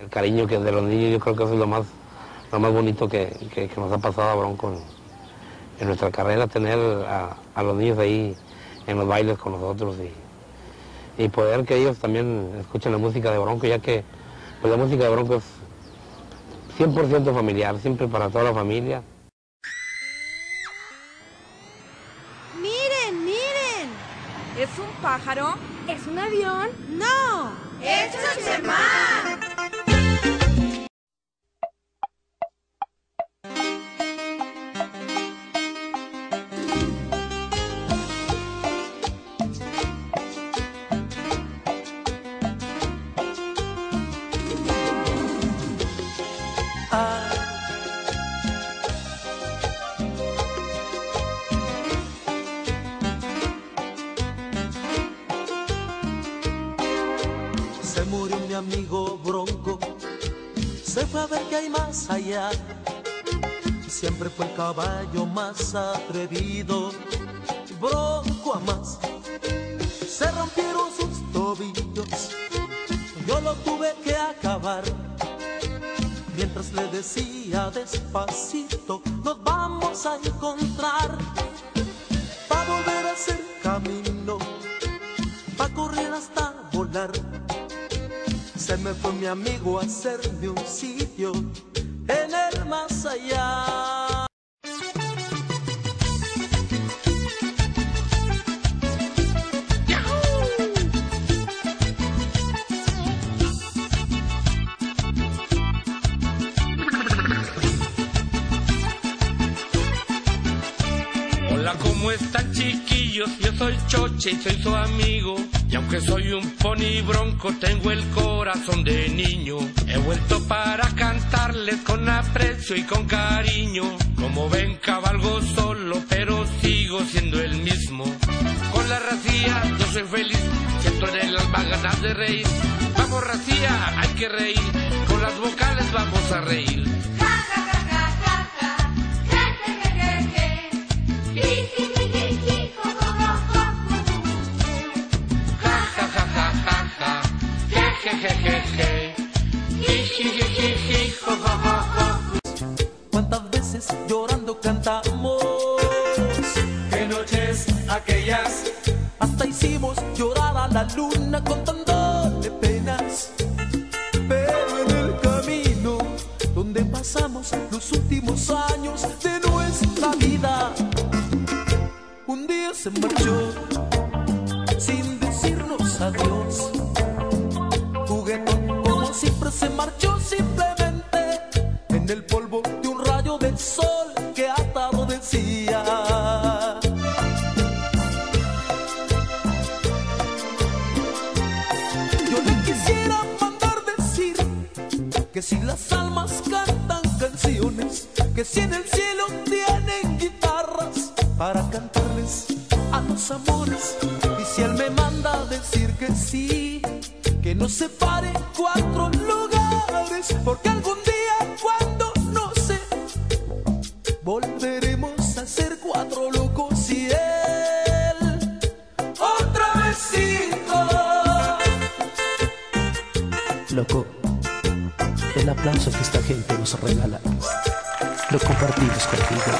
El cariño que de los niños yo creo que eso es lo más, lo más bonito que, que- que nos ha pasado a Bronco en, en nuestra carrera, tener a, a los niños ahí en los bailes con nosotros y, y poder que ellos también escuchen la música de Bronco, ya que pues, la música de Bronco es 100% familiar, siempre para toda la familia. ¡Miren, miren! ¿Es un pájaro? ¿Es un avión? ¡No! ¡Es Chochemán! Amigo Bronco, se fue a ver qué hay más allá. Siempre fue el caballo más atrevido, Bronco a más. Se rompieron sus tobillos, yo lo tuve que acabar. Mientras le decía despacito, nos vamos a encontrar. Pa' volver a hacer camino, pa' correr hasta volar. Se me fue mi amigo a hacerme un sitio en el más allá. Hola, ¿cómo están chiquillos? Yo soy Choche y soy su amigo. Y aunque soy un pony bronco, tengo el corazón de niño. He vuelto para cantarles con aprecio y con cariño. Como ven, cabalgo solo, pero sigo siendo el mismo. Con la racía yo soy feliz, siento en el alma ganas de reír. Vamos racía, hay que reír. Con las vocales vamos a reír. ¿Cuántas veces llorando cantamos? ¿Qué noches aquellas? Hasta hicimos llorar a la luna contándole penas. Pero en el camino donde pasamos los últimos años de nuestra vida, un día se marchó que si las almas cantan canciones, que si en el cielo tienen guitarras para cantarles a los amores, y si él me manda decir que sí, que nos separe cuatro lugares, porque algún día cuando no sé, volveremos a ser cuatro locos y él otra vez cinco. Loco, el aplauso que esta gente nos regala. Lo compartimos contigo.